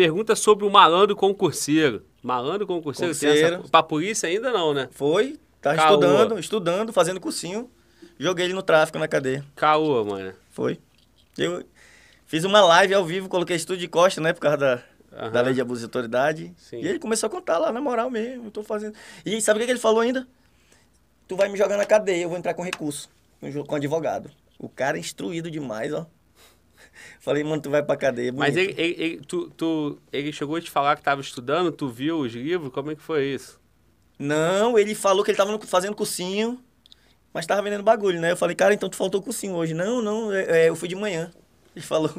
pergunta sobre o malandro concurseiro. Malandro concurseiro, Concurseiro. essa... Pra polícia ainda não, né? Foi, tá Caô. estudando, estudando, fazendo cursinho. Joguei ele no tráfico na cadeia. Caô, mano. Foi. Eu fiz uma live ao vivo, coloquei estúdio de costa, né? Por causa da, Aham. da lei de abuso de autoridade. Sim. E ele começou a contar lá, na moral mesmo, eu tô fazendo. E sabe o que ele falou ainda? Tu vai me jogar na cadeia, eu vou entrar com recurso, com advogado. O cara é instruído demais, ó. Falei, mano, tu vai pra cadeia. Mas bonito. ele, ele, ele- tu, tu, ele chegou a te falar que tava estudando, tu viu os livros, como é que foi isso? Não, ele falou que ele tava fazendo cursinho, mas tava vendendo bagulho, né? Eu falei, cara, então tu faltou cursinho hoje. Não, não, é- é, eu fui de manhã. Ele falou.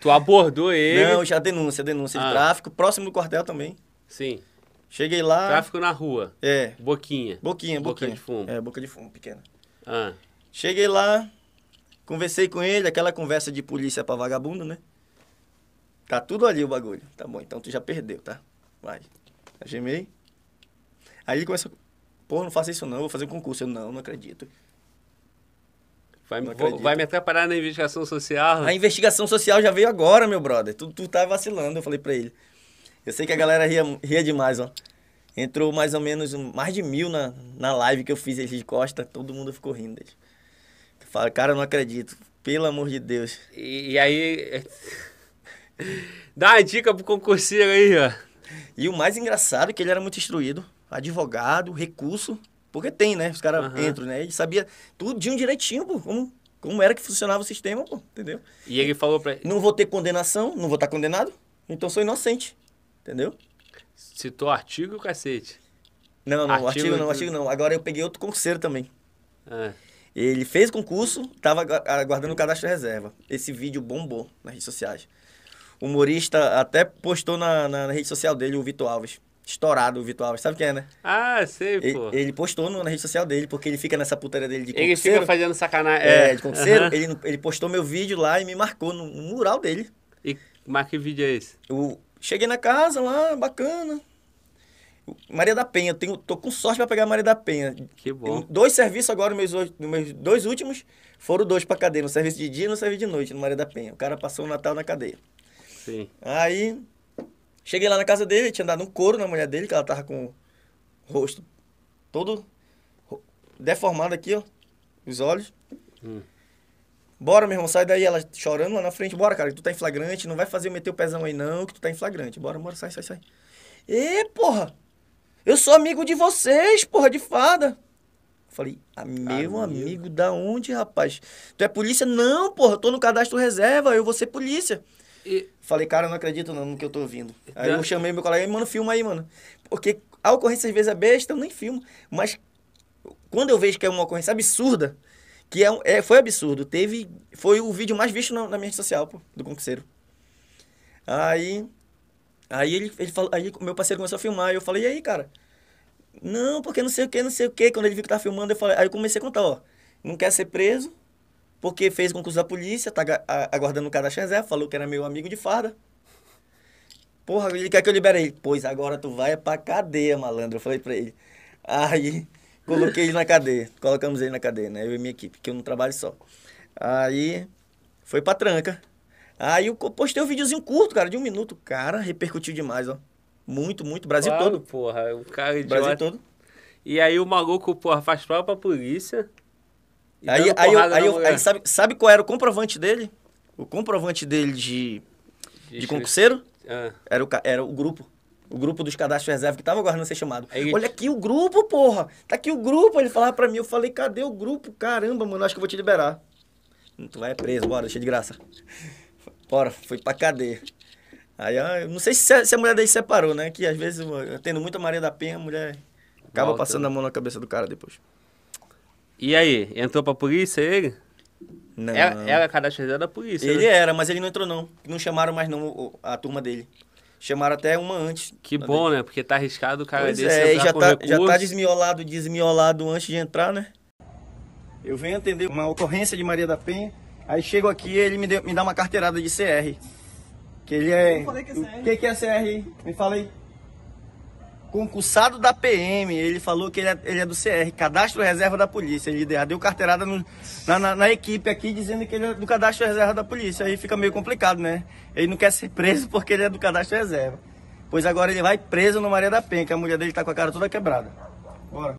Tu abordou ele? Não, já denúncia, denúncia Ah. de tráfico, próximo do quartel também. Sim. Cheguei lá. Tráfico na rua. É, Boquinha. boquinha, Boca boquinha. de fumo. É, boca de fumo, pequena. Ah. Cheguei lá, conversei com ele, aquela conversa de polícia pra vagabundo, né? Tá tudo ali o bagulho. Tá bom, então tu já perdeu, tá? Vai. Agemei. Aí ele começou, pô, não faça isso não, vou fazer um concurso. Eu, não, não acredito. Vai, Não vou- acredito. vai me atrapalhar na investigação social? A investigação social já veio agora, meu brother. Tu, tu tá vacilando, eu falei pra ele. Eu sei que a galera ria, ria demais, ó. Entrou mais ou menos mais de mil na, na live que eu fiz ele de costa, todo mundo ficou rindo dele. Eu falo, cara, não acredito. Pelo amor de Deus. E, e aí. Dá uma dica pro concurseiro aí, ó. E o mais engraçado é que ele era muito instruído. Advogado, recurso. Porque tem, né? Os caras Aham. entram, né? Ele sabia tudo de um direitinho, pô. Como, como era que funcionava o sistema, pô. Entendeu? E ele falou pra. Não vou ter condenação, não vou estar condenado. Então sou inocente. Entendeu? Citou artigo e o cacete. Não, não, Artigo artigo, não, artigo não. Agora eu peguei outro concurseiro também. Ah. Ele fez concurso, tava agu- aguardando o cadastro reserva. Esse vídeo bombou nas redes sociais. O humorista até postou na, na, na rede social dele, o Vitor Alves. Estourado o Vitor Alves, sabe quem é, né? Ah, sei, Ele, pô. ele postou no- na rede social dele, porque ele fica nessa putaria dele de Ele fica fazendo sacanagem. É, de concurseiro. aham. ele, ele postou meu vídeo lá e me marcou no, no mural dele. E mas que vídeo é esse? Eu cheguei na casa lá, bacana. Maria da Penha, eu tenho, tô com sorte pra pegar Maria da Penha. Que bom. Dois serviços agora, meus, meus dois últimos, foram dois pra cadeia, no serviço de dia e no serviço de noite, no Maria da Penha. O cara passou o Natal na cadeia. Sim. Aí, cheguei lá na casa dele, tinha dado um couro na mulher dele, que ela tava com o rosto todo deformado aqui, ó, os olhos. Hum. Bora, meu irmão, sai daí, ela chorando lá na frente. Bora, cara, que tu tá em flagrante, não vai fazer eu meter o pezão aí não, que tu tá em flagrante. Bora, bora, sai, sai, sai. Ê, porra, eu sou amigo de vocês, porra, de fada. Falei, ah, meu Amigo. da onde, rapaz? Tu é polícia? Não, porra, eu tô no cadastro reserva, eu vou ser polícia. E, Falei, cara, eu não acredito não no que eu tô ouvindo. Aí eu chamei meu colega, mano, filma aí, mano. Porque a ocorrência às vezes é besta, eu nem filmo. Mas quando eu vejo que é uma ocorrência absurda, que é, um- é foi absurdo, teve, foi o vídeo mais visto na, na minha rede social, pô, do concurseiro. Aí, aí ele, ele falou, aí meu parceiro começou a filmar, e eu falei, e aí, cara? Não, porque não sei o que, não sei o que. Quando ele viu que tava filmando, eu falei, aí eu comecei a contar, ó, não quer ser preso, porque fez concurso da polícia, tá aguardando o cadastro reserva, falou que era meu amigo de farda. Porra, ele quer que eu libere ele. Pois agora tu vai pra cadeia, malandro. Eu falei pra ele. Aí, coloquei ele na cadeia. Colocamos ele na cadeia, né? Eu e minha equipe, que eu não trabalho só. Aí, foi pra tranca. Aí eu postei um videozinho curto, cara, de um minuto. Cara, repercutiu demais, ó. Muito, muito. Brasil claro, todo. porra. O cara é Brasil idiota. todo. E aí o maluco, porra, faz prova pra polícia. Aí, aí, eu- aí, eu- aí sabe, sabe qual era o comprovante dele? O comprovante dele de, de concurseiro? Ah, Era o, era o grupo. O grupo dos cadastros reserva que tava aguardando ser chamado. Aí- Olha aqui o grupo, porra! Tá aqui o grupo. Ele falava pra mim, eu falei, cadê o grupo? Caramba, mano, acho que eu vou te liberar. Tu vai preso, bora, deixa de graça. Bora, foi pra cadeia. Aí, ah, eu não sei se a, se a mulher daí separou, né? Que às vezes, tendo muita Maria da Penha, a mulher acaba Volta. passando a mão na cabeça do cara depois. E aí, entrou pra polícia ele? Não. Era, era cadastro reserva da polícia. Ele né? era, mas ele não entrou, não. Não chamaram mais, não, a turma dele. Chamaram até uma antes. Que bom, né? Porque tá arriscado o cara Pois desse é, entrar já tá, já recurso. tá desmiolado, desmiolado antes de entrar, né? Eu venho atender uma ocorrência de Maria da Penha, aí chego aqui e ele me, deu- me dá uma carteirada de CR. Que ele é. Que é. O que, que é CR? Me fala aí. concursado da PM. Ele falou que ele é, ele é do CR, Cadastro Reserva da Polícia. Ele deu- deu carteirada no- na, na- na equipe aqui dizendo que ele é do Cadastro Reserva da Polícia. Aí fica meio complicado, né? Ele não quer ser preso porque ele é do Cadastro Reserva. Pois agora ele vai preso no Maria da Penha, que a mulher dele tá com a cara toda quebrada. Bora.